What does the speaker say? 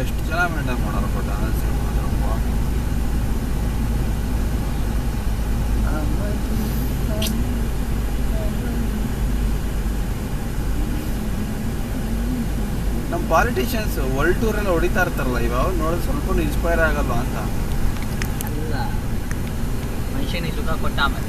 ಎಷ್ಟು ಜನ ಮೇಂಟೈನ್ ಮಾಡೋರು ಕೊಟ್ಟ ನಮ್ಮ ಪಾಲಿಟಿಷಿಯನ್ಸ್ ವರ್ಲ್ಡ್ ಟೂರ್ ಎಲ್ಲ ಹೊಡಿತಾ ಇರ್ತಾರಲ್ಲ, ಇವಾಗ ನೋಡಿದ್ರೆ ಸ್ವಲ್ಪ ಇನ್ಸ್ಪೈರ್ ಆಗಲ್ವಾ ಅಂತ. ಅಲ್ಲ, ಮನುಷ್ಯನಿಗೆ ಸುಖ ಕೊಟ್ಟ ಆಮೇಲೆ.